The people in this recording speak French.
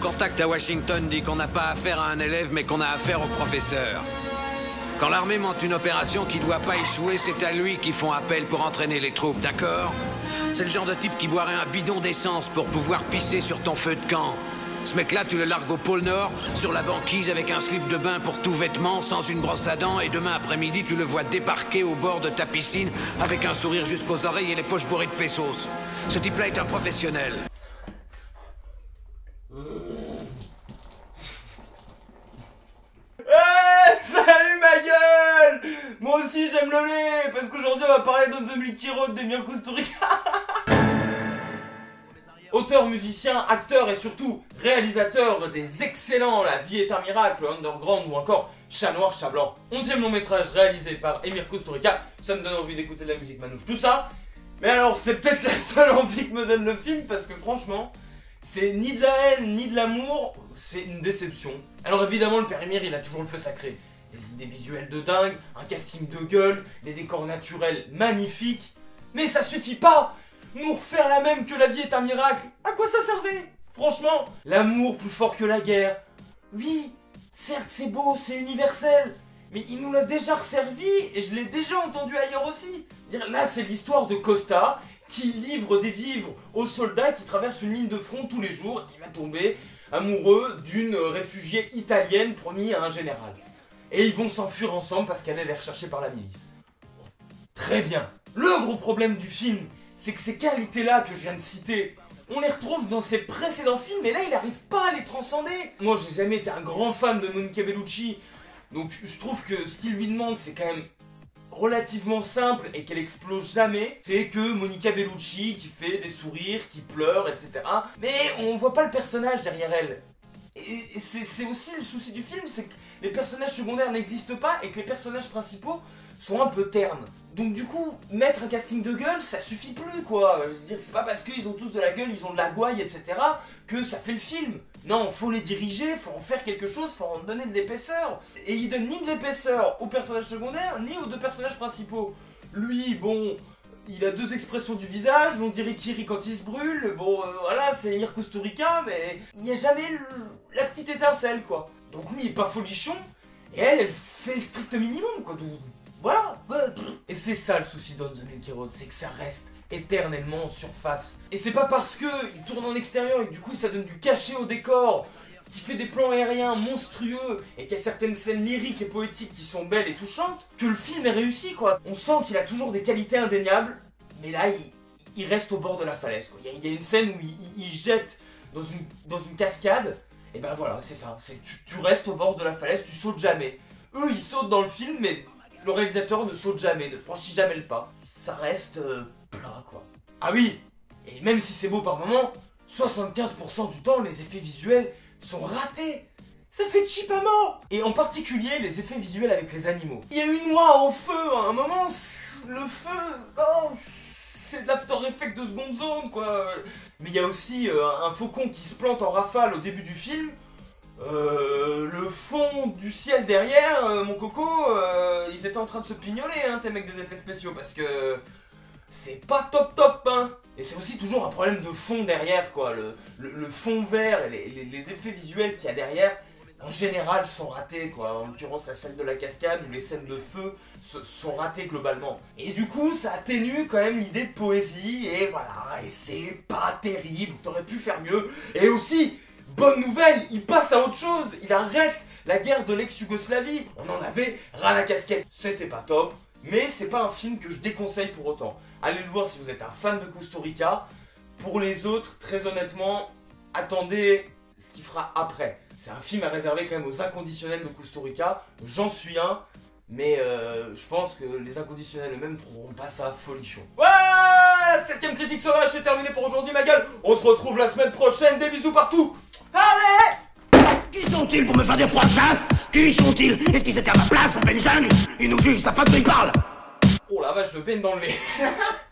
contact à Washington dit qu'on n'a pas affaire à un élève, mais qu'on a affaire au professeur. Quand l'armée monte une opération qui doit pas échouer, c'est à lui qu'ils font appel pour entraîner les troupes, d'accord? C'est le genre de type qui boirait un bidon d'essence pour pouvoir pisser sur ton feu de camp. Ce mec-là, tu le largues au pôle Nord, sur la banquise avec un slip de bain pour tout vêtement, sans une brosse à dents, et demain après-midi, tu le vois débarquer au bord de ta piscine avec un sourire jusqu'aux oreilles et les poches bourrées de pesos. Ce type-là est un professionnel salut ma gueule Moi j'aime le lait Parce qu'aujourd'hui on va parler de The Milky Road d'Emir Kusturica Auteur, musicien, acteur et surtout réalisateur des excellents La vie est un miracle, Underground ou encore Chat noir, chat blanc. Onzième long métrage réalisé par Emir Kusturica. Ça me donne envie d'écouter de la musique manouche, tout ça. Mais alors c'est peut-être la seule envie que me donne le film parce que franchement, c'est ni de la haine, ni de l'amour, c'est une déception. Alors évidemment, le père Emir, il a toujours le feu sacré. Des idées visuelles de dingue, un casting de gueule, des décors naturels magnifiques. Mais ça suffit pas Nous refaire la même que la vie est un miracle À quoi ça servait? Franchement, l'amour plus fort que la guerre. Oui, certes c'est beau, c'est universel, mais il nous l'a déjà resservi et je l'ai déjà entendu ailleurs aussi. Là, c'est l'histoire de Costa qui livre des vivres aux soldats qui traversent une ligne de front tous les jours et qui va tomber amoureux d'une réfugiée italienne promis à un général. Et ils vont s'enfuir ensemble parce qu'elle est recherchée par la milice. Très bien. Le gros problème du film, c'est que ces qualités-là que je viens de citer, on les retrouve dans ses précédents films et là il n'arrive pas à les transcender. Moi j'ai jamais été un grand fan de Monica Bellucci, donc je trouve que ce qu'il lui demande c'est quand même relativement simple et qu'elle explose jamais, c'est que Monica Bellucci qui fait des sourires, qui pleure, etc. Mais on voit pas le personnage derrière elle. Et c'est aussi le souci du film, c'est que les personnages secondaires n'existent pas et que les personnages principaux sont un peu ternes. Donc du coup, mettre un casting de gueule, ça suffit plus quoi. Dire, c'est pas parce qu'ils ont tous de la gueule, ils ont de la gouaille, etc. que ça fait le film. Non, faut les diriger, faut en faire quelque chose, faut en donner de l'épaisseur. Et il donne ni de l'épaisseur aux personnages secondaires, ni aux deux personnages principaux. Lui, bon, il a deux expressions du visage, on dirait rit quand il se brûle, bon euh, voilà, c'est Emir Kusturica, mais il n'y a jamais la petite étincelle quoi. Donc lui il est pas folichon, et elle, elle fait le strict minimum quoi, donc voilà. Et c'est ça le souci d'On the Milky Road, c'est que ça reste éternellement en surface. Et c'est pas parce que il tourne en extérieur et du coup ça donne du cachet au décor, qui fait des plans aériens monstrueux et qu'il y a certaines scènes lyriques et poétiques qui sont belles et touchantes, que le film est réussi quoi. On sent qu'il a toujours des qualités indéniables, mais là il, reste au bord de la falaise quoi. Il y a, une scène où il, jette dans une, cascade, et ben voilà, c'est ça. Tu, restes au bord de la falaise, tu sautes jamais. Eux ils sautent dans le film, mais le réalisateur ne saute jamais, ne franchit jamais le pas. Ça reste euh, plat quoi. Ah oui, et même si c'est beau par moment, 75% du temps les effets visuels sont ratés. Ça fait cheap à mort Et en particulier les effets visuels avec les animaux. Il y a une oie en feu à un moment, le feu, oh, c'est de l'after effect de seconde zone quoi. Mais il y a aussi euh, un faucon qui se plante en rafale au début du film. Euh, le fond du ciel derrière, euh, mon coco, euh, ils étaient en train de se pignoler, hein, tes mecs des effets spéciaux, parce que c'est pas top top, hein. Et c'est aussi toujours un problème de fond derrière, quoi. Le, fond vert, les- les effets visuels qu'il y a derrière, en général, sont ratés, quoi. En l'occurrence, la scène de la cascade ou les scènes de feu se- sont ratées globalement. Et du coup, ça atténue quand même l'idée de poésie, et voilà, et c'est pas terrible, t'aurais pu faire mieux. Et aussi, bonne nouvelle, il passe à autre chose, il arrête la guerre de l'ex-Yougoslavie. On en avait ras la casquette. C'était pas top, mais c'est pas un film que je déconseille pour autant. Allez le voir si vous êtes un fan de Costa Rica. Pour les autres, très honnêtement, attendez ce qu'il fera après. C'est un film à réserver quand même aux inconditionnels de Costa. J'en suis un, mais euh, je pense que les inconditionnels eux-mêmes trouveront pas ça folichon. La septième critique sauvage, c'est terminé pour aujourd'hui, ma gueule. On se retrouve la semaine prochaine. Des bisous partout. Allez Qui sont-ils pour me faire des procès Qui sont-ils? Est-ce qu'ils étaient à ma place en pleine jungle Ils nous jugent, sa faute ils parlent. Oh la vache, je baigne dans le lait.